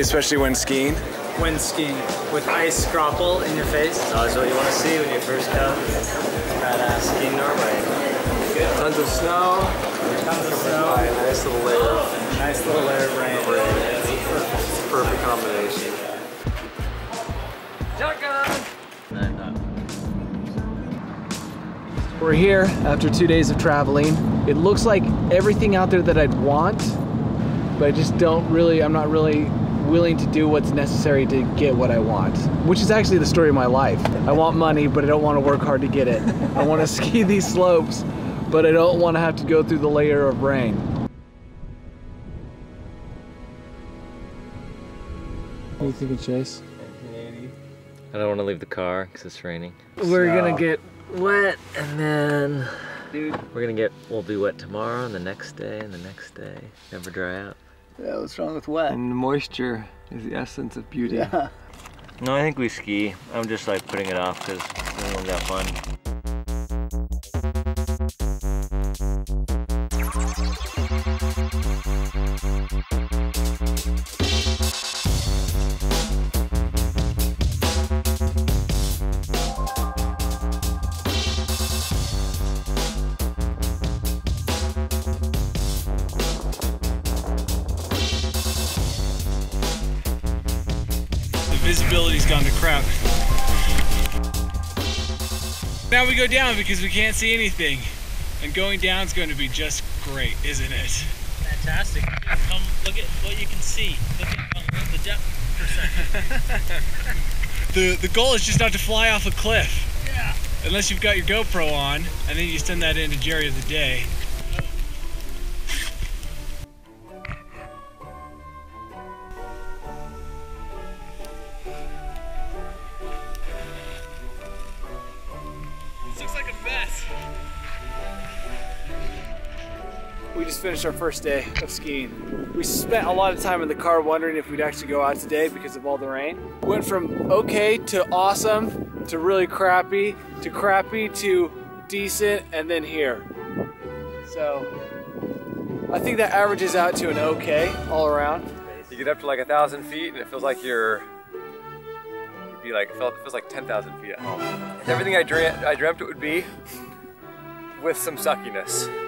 especially when skiing? When skiing with ice graupel in your face. That's always what you want to see when you first come. Badass uh, skiing Norway. Good. Tons of snow. Tons of snow. By a nice little layer of Nice little layer of rain. rain. It's a perfect combination. We're here after two days of traveling. It looks like everything out there that I'd want, but I just don't really, I'm not really willing to do what's necessary to get what I want, which is actually the story of my life. I want money, but I don't want to work hard to get it. I want to ski these slopes, but I don't want to have to go through the layer of rain. What do you think of Chase? I don't want to leave the car because it's raining. We're gonna get wet and then dude we're gonna get we'll be wet tomorrow and the next day and the next day never dry out Yeah, what's wrong with wet? And moisture is the essence of beauty. Yeah. no i think we ski i'm just like putting it off because we got fun The visibility's gone to crap. Now we go down because we can't see anything. And going down is going to be just great, isn't it? Fantastic. Come look at what you can see. Look at the depth percent. The the goal is just not to fly off a cliff. Yeah. Unless you've got your GoPro on, and then you send that in to Jerry of the day. We just finished our first day of skiing. We spent a lot of time in the car wondering if we'd actually go out today because of all the rain. Went from okay to awesome to really crappy to crappy to decent and then here. So I think that averages out to an okay all around. You get up to like a thousand feet and it feels like you're it'd be like it feels like ten thousand feet at home. It's everything I dreamt I dreamt it would be with some suckiness.